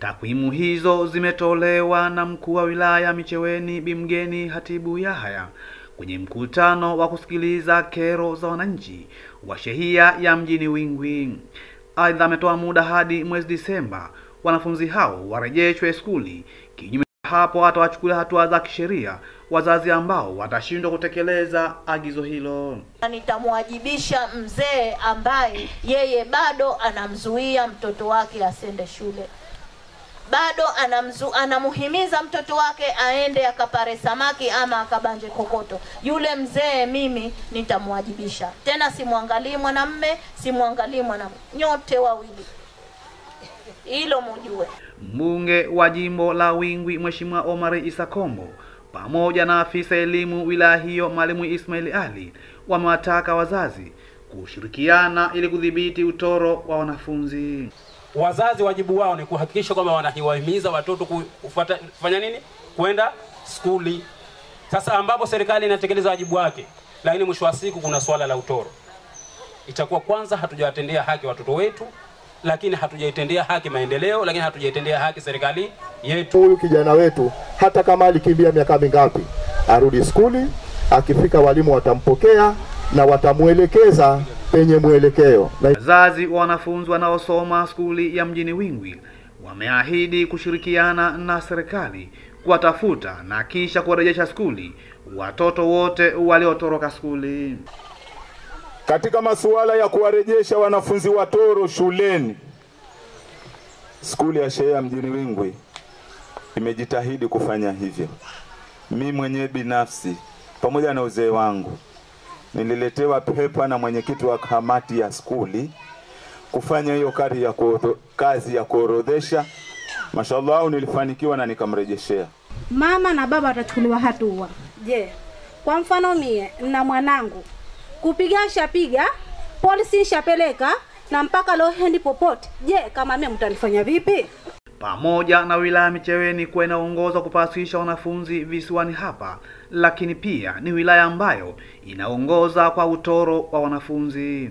Takwimu hizo zimetolewa na mkuu wa wilaya Micheweni Bimgeni Hatibu Yahaya kwenye mkutano wa kusikiliza kero za wananchi wa shehia ya mjini Wingwi. Aidha, ametoa muda hadi mwezi Disemba wanafunzi hao warejeshwe skuli, kinyume hapo atawachukulia hatua za kisheria wazazi ambao watashindwa kutekeleza agizo hilo. Nitamwajibisha mzee ambaye yeye bado anamzuia mtoto wake asende shule, bado anamzu, anamuhimiza mtoto wake aende akapare samaki ama akabanje kokoto. Yule mzee mimi nitamwajibisha tena, simwangalii mwanamme, simwangalii mwanamke, nyote wawili, hilo mujue. Mbunge wa jimbo la Wingwi Mheshimiwa Omar Isa Kombo pamoja na afisa elimu wilaya hiyo Mwalimu Ismail Ali wamewataka wazazi kushirikiana ili kudhibiti utoro wa wanafunzi. Wazazi wajibu wao ni kuhakikisha kwamba wanawahimiza watoto kufata, kufanya nini, kwenda skuli. Sasa ambapo serikali inatekeleza wajibu wake, lakini mwisho wa siku kuna swala la utoro, itakuwa kwanza hatujawatendea haki watoto wetu, lakini hatujaitendea haki maendeleo, lakini hatujaitendea haki serikali yetu. Huyu kijana wetu hata kama alikimbia miaka mingapi, arudi skuli. Akifika walimu watampokea na watamwelekeza penye mwelekeo. Na Wazazi wa wanafunzi wanaosoma skuli ya mjini Wingwi wameahidi kushirikiana na serikali kuwatafuta na kisha kuwarejesha skuli watoto wote waliotoroka skuli. Katika masuala ya kuwarejesha wanafunzi watoro shuleni, skuli ya Shea mjini Wingwi imejitahidi kufanya hivyo. Mi mwenyewe binafsi pamoja na uzee wangu nililetewa pepa na mwenyekiti wa kamati ya skuli kufanya hiyo kazi ya kuoro, kazi ya kuorodhesha. Mashallah, nilifanikiwa na nikamrejeshea. Mama na baba watachukuliwa hatua. Je, kwa mfano mie na mwanangu kupiga shapiga, polisi nshapeleka na mpaka leo hendi popote. Je, kama mie mtanifanya vipi? Pamoja na wilaya Micheweni kuwa inaongoza kupasisha wanafunzi visiwani hapa, lakini pia ni wilaya ambayo inaongoza kwa utoro wa wanafunzi.